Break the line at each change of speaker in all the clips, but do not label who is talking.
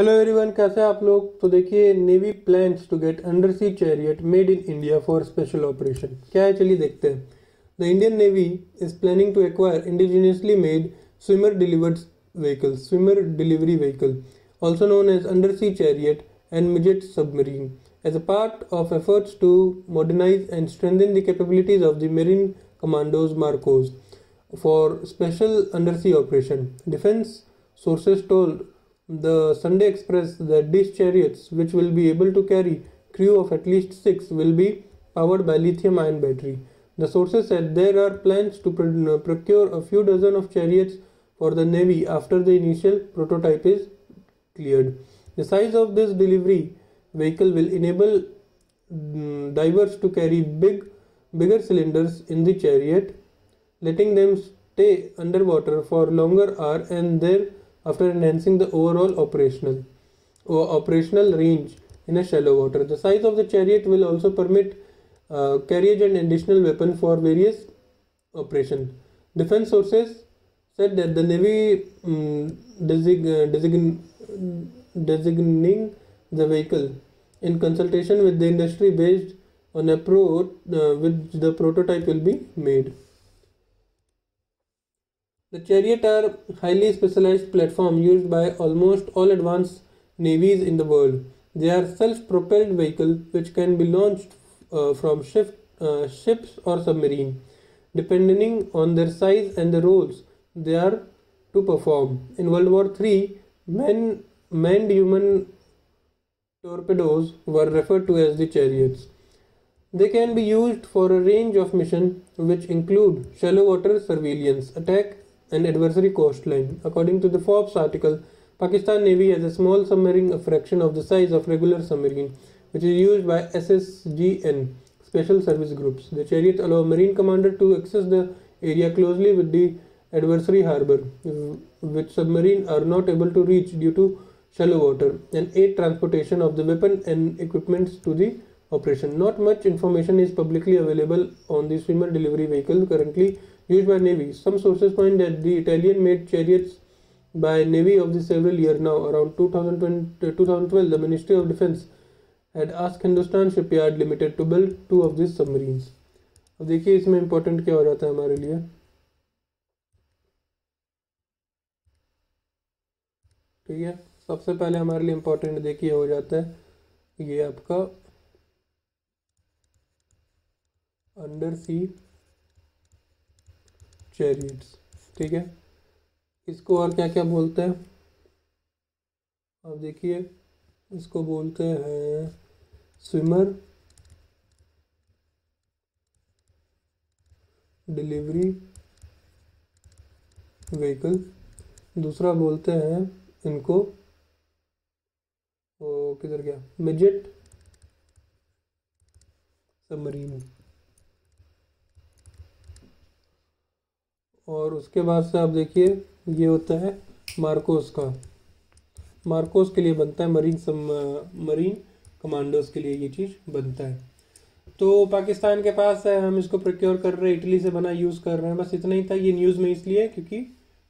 Hello everyone कैसे आप लोग? तो देखिए navy plans to get under sea chariot made in India for special operation क्या है? चलिए देखते हैं। The Indian navy is planning to acquire indigenously made swimmer delivered vehicle swimmer delivery vehicle also known as under sea chariot and midget submarine as a part of efforts to modernise and strengthen the capabilities of the marine commandos MARCOS for special under sea operation defence sources told the Sunday Express that these chariots, which will be able to carry crew of at least six, will be powered by lithium ion battery. The sources said there are plans to uh, procure a few dozen of chariots for the Navy after the initial prototype is cleared. The size of this delivery vehicle will enable um, divers to carry big, bigger cylinders in the chariot, letting them stay underwater for longer hours and there after enhancing the overall operational operational range in a shallow water. The size of the chariot will also permit uh, carriage and additional weapon for various operation. Defense sources said that the Navy um, design, uh, design, designing the vehicle in consultation with the industry based on a pro uh, which the prototype will be made. The Chariot are highly specialized platform used by almost all advanced navies in the world. They are self-propelled vehicle which can be launched uh, from ship, uh, ships or submarine, depending on their size and the roles they are to perform. In World War III, men, manned human torpedoes were referred to as the chariots. They can be used for a range of missions which include shallow water surveillance, attack and adversary coastline. According to the Forbes article, Pakistan Navy has a small submarine a fraction of the size of regular submarine, which is used by SSGN special service groups. The chariot allow marine commander to access the area closely with the adversary harbor, which submarine are not able to reach due to shallow water, and aid transportation of the weapon and equipments to the operation. Not much information is publicly available on the swimmer delivery vehicle currently used by Navy. Some sources point that the Italian made chariots by Navy of the several years now. Around 2012, the Ministry of Defense had asked Hindustan Shipyard Limited to build two of these submarines. अब देखिए इसमें important क्या हो जाता है हमारे लिए ठीक है सबसे पहले हमारे लिए इम्पोर्टेंट देखिए हो जाता है ये आपका अंडर सी चैरियट्स ठीक है? इसको और क्या क्या बोलते हैं? अब देखिए, इसको बोलते हैं स्विमर, डिलीवरी व्हीकल, दूसरा बोलते हैं इनको किधर गया? Midget, submarine. और उसके बाद से आप देखिए, ये होता है मार्कोस का। मार्कोस के लिए बनता है मरीन सम मरीन कमांडोज के लिए ये चीज़ बनता है। तो पाकिस्तान के पास है हम इसको प्रिक्योर कर रहे हैं, इटली से बना यूज़ कर रहे हैं। बस इतना ही था, ये न्यूज़ में इसलिए क्योंकि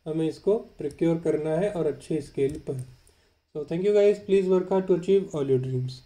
हमें इसको प्रिक्योर करना है और अच्छे स्केल पर। So thank you guys please work hard to achieve all your dreams